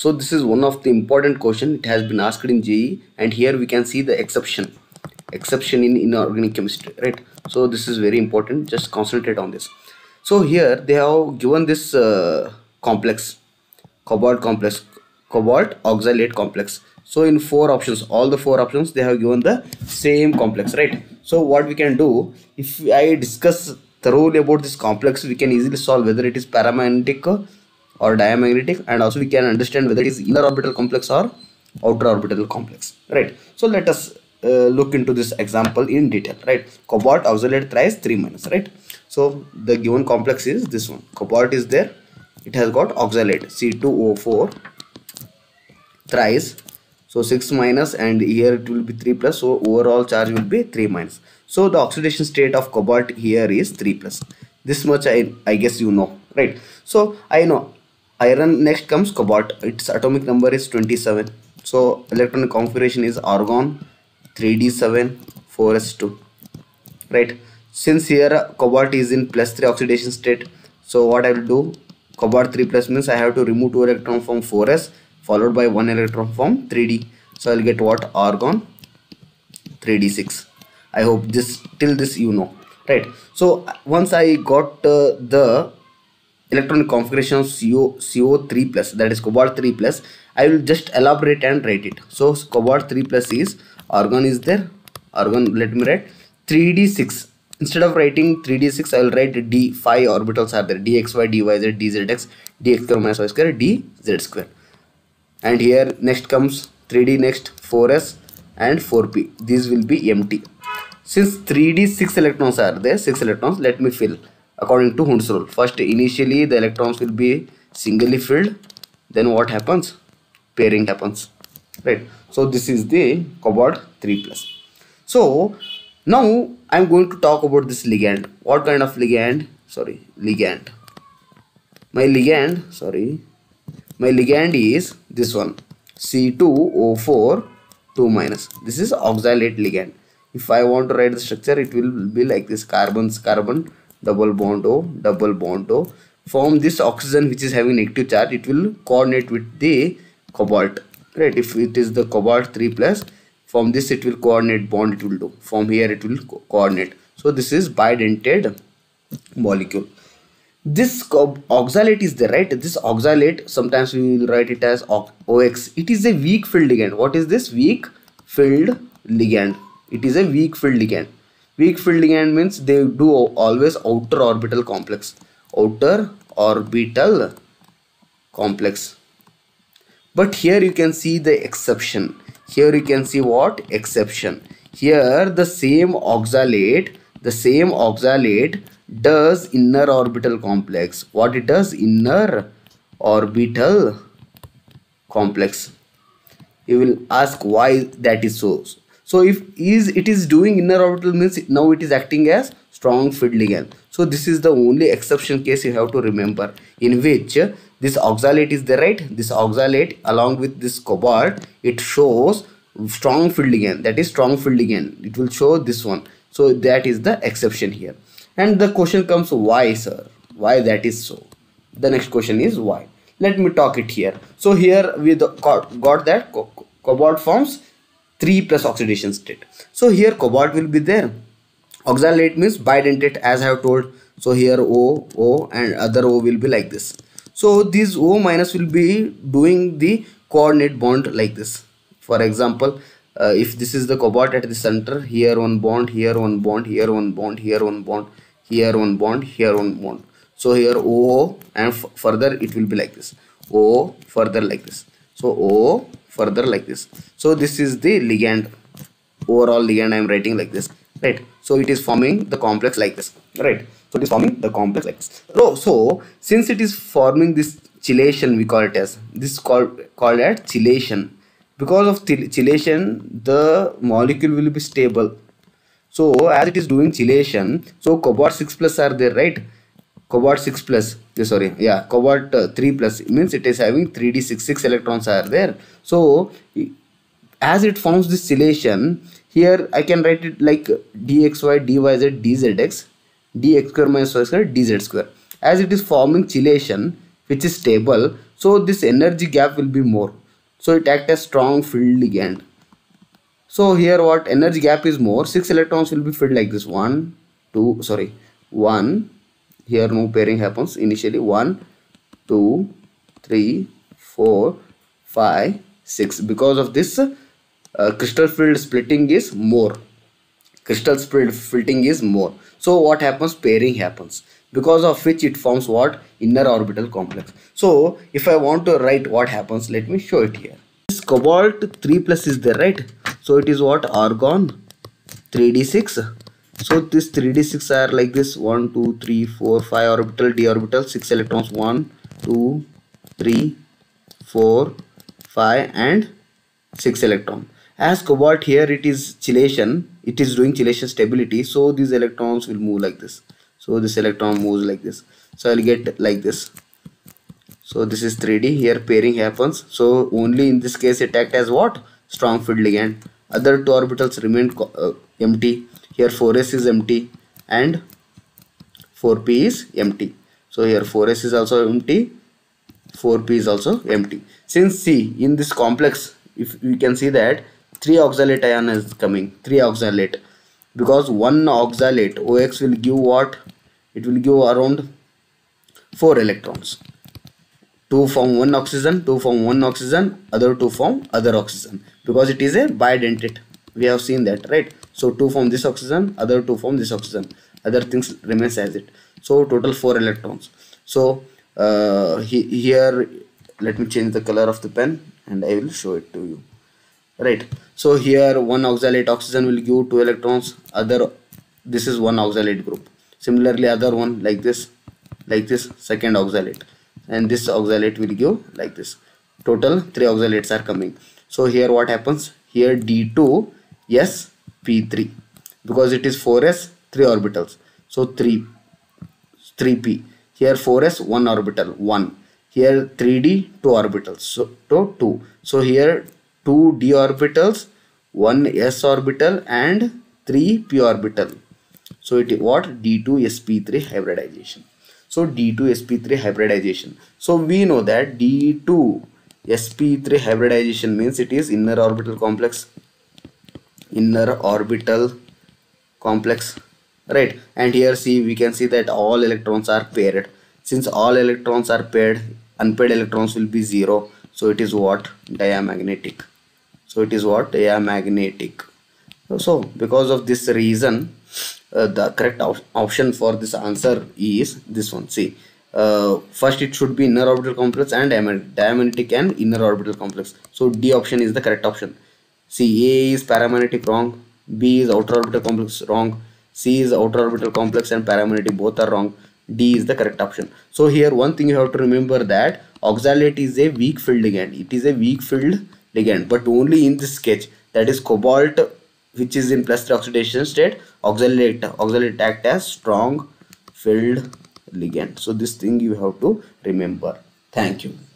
so this is one of the important question. It has been asked in JEE and here we can see the exception. Exception in inorganic chemistry right? So this is very important. Just concentrate on this. So here they have given this uh, complex cobalt complex cobalt oxalate complex. So in four options all the four options they have given the same complex right? So what we can do if i discuss thoroughly about this complex we can easily solve whether it is paramagnetic or diamagnetic and also we can understand whether it is inner orbital complex or outer orbital complex right? So let us uh, look into this example in detail right? Cobalt oxalate thrice 3 minus right? So the given complex is this one. Cobalt is there. It has got oxalate. C2o4 thrice. So 6 minus and here it will be 3 plus. So overall charge will be 3 minus. So the oxidation state of cobalt here is 3 plus. This much i i guess you know right? So i know iron next comes cobalt. Its atomic number is 27 so electronic configuration is argon 3d7 4s2 right. Since here cobalt is in plus 3 oxidation state so what i will do? Cobalt 3 plus means i have to remove 2 electron from 4s followed by 1 electron from 3d so i'll get what? Argon 3d6 i hope this till this you know. Right. So once i got uh, the electronic configuration of CO, CO3 plus that is cobalt 3 plus. I will just elaborate and write it. So cobalt 3 plus is argon is there. Argon let me write. 3d6 instead of writing 3d6 I will write d 5 orbitals are there. Dxy dyz dzx dx square minus y square dz square. And here next comes 3d next 4s and 4p these will be empty. Since 3d 6 electrons are there 6 electrons let me fill according to Hund's rule first initially the electrons will be singly filled. Then what happens? Pairing happens. Right? So this is the cobalt 3 plus. So now i'm going to talk about this ligand. What kind of ligand? Sorry ligand. My ligand sorry. My ligand is this one. C2o4 2 minus. This is oxalate ligand. If i want to write the structure it will be like this. Carbons carbon double bond o double bond o. Form this oxygen which is having negative charge it will coordinate with the cobalt right? If it is the cobalt 3 plus from this it will coordinate bond it will do. From here it will co coordinate. So this is bidentate molecule. This oxalate is there right? This oxalate sometimes we will write it as ox it is a weak field ligand. What is this? Weak field ligand. It is a weak field ligand weak field ligand means they do always outer orbital complex. Outer orbital complex. But here you can see the exception. Here you can see what? Exception. Here the same oxalate the same oxalate does inner orbital complex. What it does? Inner orbital complex. You will ask why that is so so if is it is doing inner orbital means now it is acting as strong field ligand. So this is the only exception case you have to remember in which this oxalate is there right? This oxalate along with this cobalt it shows strong field ligand. That is strong field ligand. It will show this one. So that is the exception here. And the question comes why sir? Why that is so? The next question is why? Let me talk it here. So here we got that cobalt forms 3 plus oxidation state. So here cobalt will be there. Oxalate means bidentate as i have told. So here o o and other o will be like this. So this o minus will be doing the coordinate bond like this. For example uh, if this is the cobalt at the center here one bond here one bond here one bond here one bond here one bond here one bond. So here o and further it will be like this. O further like this so o further like this. So this is the ligand overall ligand i am writing like this right? So it is forming the complex like this right? So it is forming the complex like this. So, so since it is forming this chelation we call it as this is called called as chelation. Because of chelation the molecule will be stable. So as it is doing chelation so cobalt 6 plus are there right cobalt 6 plus sorry yeah cobalt uh, 3 plus. Means it is having 3d6 6 electrons are there. So as it forms this chelation here i can write it like dxy dyz dzx dx square minus y square dz square. As it is forming chelation which is stable so this energy gap will be more. So it act as strong field ligand. So here what? Energy gap is more. Six electrons will be filled like this. One two sorry one here no pairing happens initially. One two three four five six. Because of this uh, crystal field splitting is more. Crystal field splitting is more. So what happens? Pairing happens. Because of which it forms what? Inner orbital complex. So if i want to write what happens let me show it here. This cobalt 3 plus is there right? So it is what? Argon 3d6 so this 3d6 are like this. 1 2 3 4 5 orbital d orbital 6 electrons. 1 2 3 4 5 and 6 electron as cobalt here it is chelation. It is doing chelation stability. So these electrons will move like this. So this electron moves like this. So i'll get like this. So this is 3d here pairing happens. So only in this case it act as what? Strong field ligand. Other two orbitals remain uh, empty here 4s is empty and 4p is empty. So here 4s is also empty 4p is also empty. Since see in this complex if we can see that 3 oxalate ion is coming 3 oxalate. Because one oxalate OX will give what? It will give around 4 electrons. 2 form 1 oxygen 2 form 1 oxygen other 2 form other oxygen. Because it is a bidentate. We have seen that right so 2 form this oxygen other 2 form this oxygen. Other things remains as it. So total 4 electrons. So uh, he, here let me change the color of the pen and I will show it to you. Right. So here one oxalate oxygen will give 2 electrons. Other this is one oxalate group. Similarly other one like this like this second oxalate. And this oxalate will give like this. Total three oxalates are coming. So here what happens? Here d2 s p3 because it is 4s 3 orbitals. So 3 3p here 4s 1 orbital 1 here 3d 2 orbitals so to 2 so here 2 d orbitals 1 s orbital and 3 p orbital. So it is what d2 sp3 hybridization. So D2 sp3 hybridization. So we know that D2 sp3 hybridization means it is inner orbital complex. Inner orbital complex. Right. And here see we can see that all electrons are paired. Since all electrons are paired unpaired electrons will be zero. So it is what? Diamagnetic. So it is what? Diamagnetic. So because of this reason uh, the correct op option for this answer is this one. See uh, first it should be inner orbital complex and diamagnetic and inner orbital complex. So d option is the correct option see a is paramagnetic wrong. B is outer orbital complex wrong. C is outer orbital complex and paramagnetic both are wrong. D is the correct option. So here one thing you have to remember that oxalate is a weak field ligand. It is a weak field ligand but only in this sketch. That is cobalt which is in plus 3 oxidation state oxalate oxalate act as strong field ligand. So this thing you have to remember. Thank you